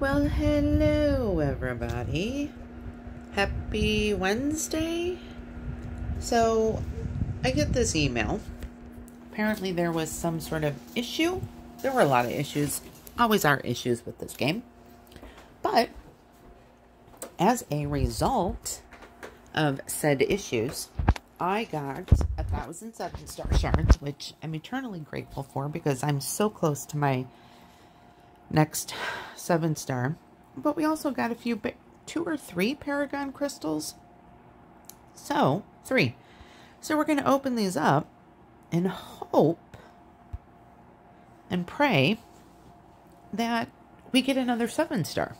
Well, hello, everybody. Happy Wednesday. So, I get this email. Apparently, there was some sort of issue. There were a lot of issues. Always are issues with this game. But, as a result of said issues, I got a thousand seven star shards, which I'm eternally grateful for because I'm so close to my next seven star. But we also got a few, two or three Paragon crystals. So, three. So we're going to open these up and hope and pray that we get another seven star.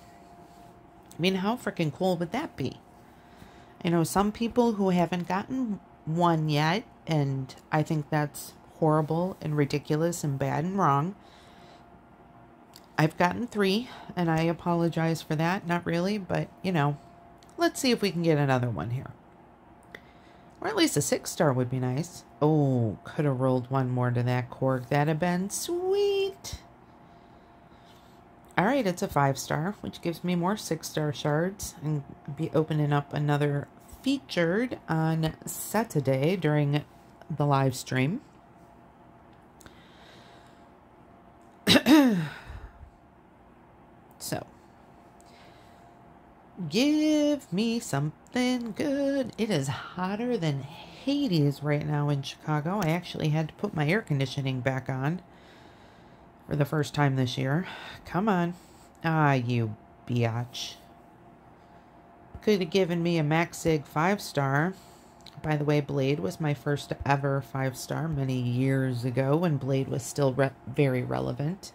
I mean, how freaking cool would that be? I know some people who haven't gotten one yet, and I think that's horrible and ridiculous and bad and wrong. I've gotten three, and I apologize for that. Not really, but you know, let's see if we can get another one here. Or at least a six star would be nice. Oh, could have rolled one more to that Korg. That'd have been sweet. All right, it's a five star, which gives me more six star shards. And be opening up another featured on Saturday during the live stream. So, give me something good. It is hotter than Hades right now in Chicago. I actually had to put my air conditioning back on for the first time this year. Come on. Ah, you biatch. Could have given me a Magik 5 star. By the way, Blade was my first ever 5 star many years ago when Blade was still re very relevant.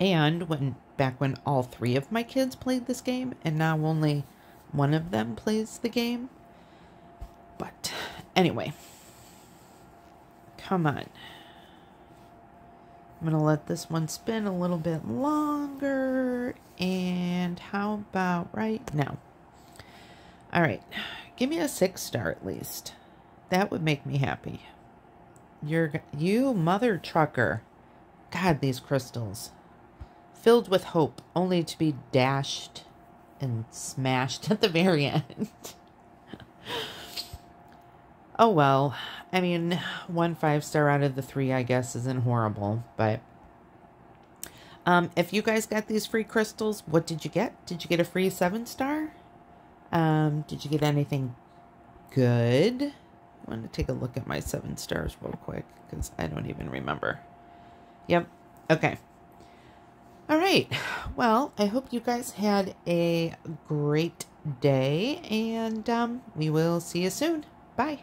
And when back when all three of my kids played this game, and now only one of them plays the game. But anyway, come on. I'm going to let this one spin a little bit longer. And how about right now? All right, give me a six star at least. That would make me happy. You're, you mother trucker. God, these crystals filled with hope, only to be dashed and smashed at the very end. oh well, I mean, one five star out of the three, I guess, isn't horrible, but. Um, if you guys got these free crystals, what did you get? Did you get a free seven star? Um, did you get anything good? I want to take a look at my seven stars real quick because I don't even remember. Yep. Okay. All right. Well, I hope you guys had a great day, and um, we will see you soon. Bye.